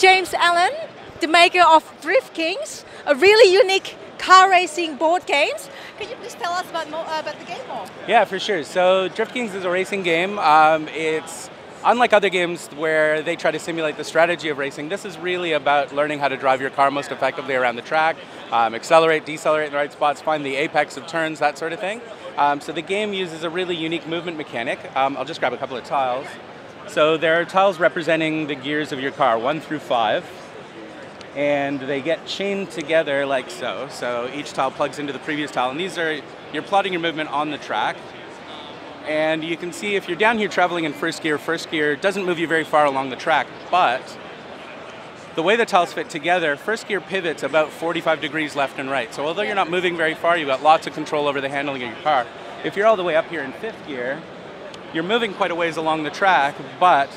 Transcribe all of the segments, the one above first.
James Allen, the maker of Drift Kings, a really unique car racing board games. Can you please tell us about, more, uh, about the game more? Yeah, for sure. So Drift Kings is a racing game. Um, it's unlike other games where they try to simulate the strategy of racing. This is really about learning how to drive your car most effectively around the track, um, accelerate, decelerate in the right spots, find the apex of turns, that sort of thing. Um, so the game uses a really unique movement mechanic. Um, I'll just grab a couple of tiles. So there are tiles representing the gears of your car, one through five and they get chained together like so. So each tile plugs into the previous tile, and these are, you're plotting your movement on the track. And you can see if you're down here traveling in first gear, first gear doesn't move you very far along the track, but the way the tiles fit together, first gear pivots about 45 degrees left and right. So although you're not moving very far, you've got lots of control over the handling of your car. If you're all the way up here in fifth gear, you're moving quite a ways along the track, but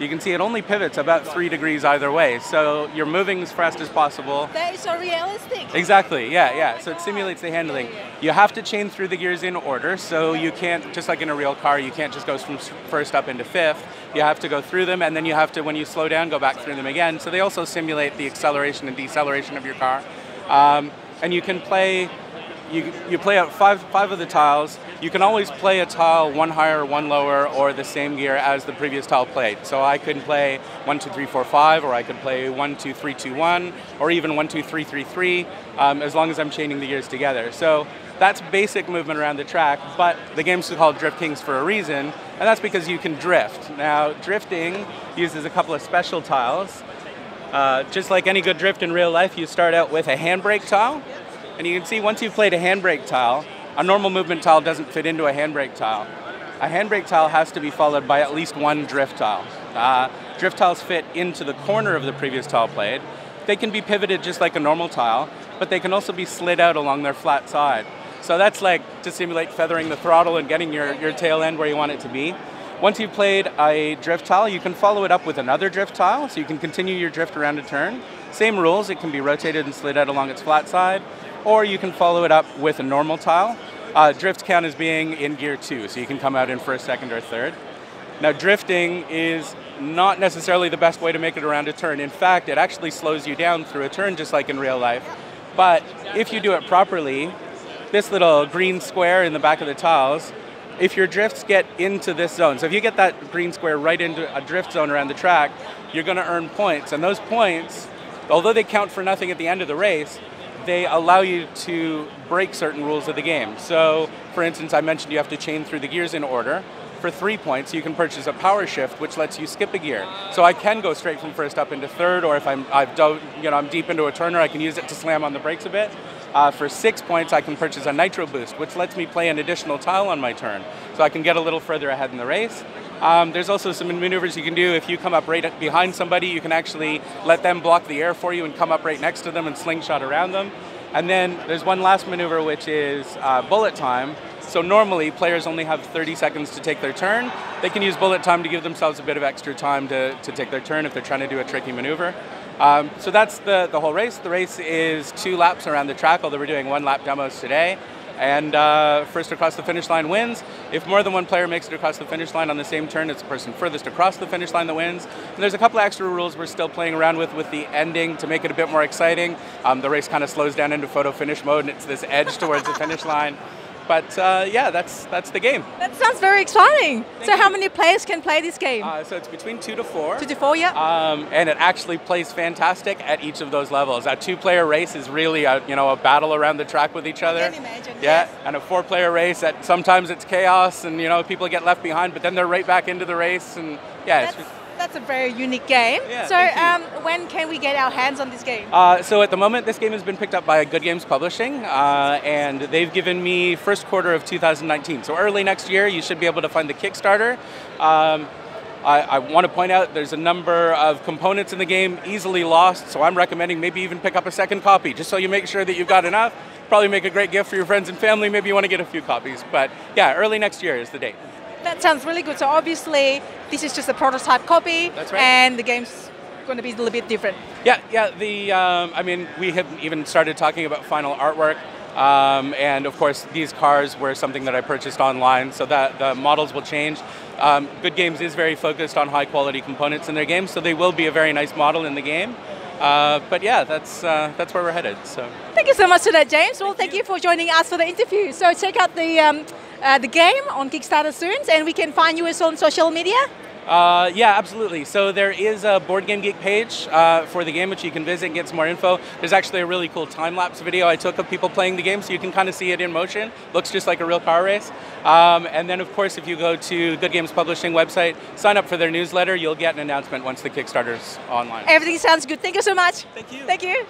you can see it only pivots about three degrees either way. So you're moving as fast as possible. That is so realistic. Exactly, yeah, yeah. So it simulates the handling. You have to chain through the gears in order, so you can't, just like in a real car, you can't just go from first up into fifth. You have to go through them, and then you have to, when you slow down, go back through them again. So they also simulate the acceleration and deceleration of your car. Um, and you can play you, you play out five, five of the tiles. You can always play a tile one higher, one lower, or the same gear as the previous tile played. So I could play one, two, three, four, five, or I could play one, two, three, two, one, or even one, two, three, three, three, um, as long as I'm chaining the gears together. So that's basic movement around the track, but the game's called Drift Kings for a reason, and that's because you can drift. Now, drifting uses a couple of special tiles. Uh, just like any good drift in real life, you start out with a handbrake tile, and you can see once you've played a handbrake tile, a normal movement tile doesn't fit into a handbrake tile. A handbrake tile has to be followed by at least one drift tile. Uh, drift tiles fit into the corner of the previous tile played. They can be pivoted just like a normal tile, but they can also be slid out along their flat side. So that's like to simulate feathering the throttle and getting your, your tail end where you want it to be. Once you've played a drift tile, you can follow it up with another drift tile, so you can continue your drift around a turn. Same rules, it can be rotated and slid out along its flat side or you can follow it up with a normal tile. Uh, drift count is being in gear two, so you can come out in first, second, or third. Now, drifting is not necessarily the best way to make it around a turn. In fact, it actually slows you down through a turn just like in real life. But if you do it properly, this little green square in the back of the tiles, if your drifts get into this zone, so if you get that green square right into a drift zone around the track, you're going to earn points. And those points, although they count for nothing at the end of the race, they allow you to break certain rules of the game. So, for instance, I mentioned you have to chain through the gears in order. For three points, you can purchase a power shift, which lets you skip a gear. So I can go straight from first up into third, or if I'm I've you know I'm deep into a turner, I can use it to slam on the brakes a bit. Uh, for six points, I can purchase a nitro boost, which lets me play an additional tile on my turn, so I can get a little further ahead in the race. Um, there's also some maneuvers you can do. If you come up right behind somebody, you can actually let them block the air for you and come up right next to them and slingshot around them. And then there's one last maneuver, which is uh, bullet time. So normally players only have 30 seconds to take their turn. They can use bullet time to give themselves a bit of extra time to, to take their turn if they're trying to do a tricky maneuver. Um, so that's the, the whole race. The race is two laps around the track, although we're doing one lap demos today and uh, first across the finish line wins. If more than one player makes it across the finish line on the same turn, it's the person furthest across the finish line that wins. And there's a couple extra rules we're still playing around with with the ending to make it a bit more exciting. Um, the race kind of slows down into photo finish mode, and it's this edge towards the finish line. But uh, yeah, that's that's the game. That sounds very exciting. Thank so, you. how many players can play this game? Uh, so it's between two to four. Two to four, yeah. Um, and it actually plays fantastic at each of those levels. A two-player race is really a you know a battle around the track with each other. I can imagine. Yeah, yes. and a four-player race. At sometimes it's chaos, and you know people get left behind, but then they're right back into the race, and yeah, that's, it's that's a very unique game. Yeah, so um, when can we get our hands on this game? Uh, so at the moment, this game has been picked up by Good Games Publishing, uh, and they've given me first quarter of 2019. So early next year, you should be able to find the Kickstarter. Um, I, I, want to point out there's a number of components in the game easily lost, so I'm recommending maybe even pick up a second copy, just so you make sure that you've got enough. Probably make a great gift for your friends and family. Maybe you want to get a few copies, but yeah, early next year is the date. That sounds really good. So obviously, this is just a prototype copy, That's right. and the game's going to be a little bit different. Yeah, yeah. The um, I mean, we have even started talking about final artwork. Um, and of course, these cars were something that I purchased online, so that the models will change. Um, Good Games is very focused on high quality components in their games, so they will be a very nice model in the game. Uh, but yeah, that's uh, that's where we're headed. So Thank you so much for that, James. Well, thank you for joining us for the interview. So check out the um, uh, the game on Kickstarter soon, and we can find you as on social media. uh, yeah, absolutely. So there is a Board Game Geek page uh, for the game, which you can visit and get some more info. There's actually a really cool time lapse video I took of people playing the game, so you can kind of see it in motion. Looks just like a real car race. Um, and then, of course, if you go to Good Games Publishing website, sign up for their newsletter, you'll get an announcement once the Kickstarter's online. Everything sounds good. Thank you so much. Thank you. Thank you.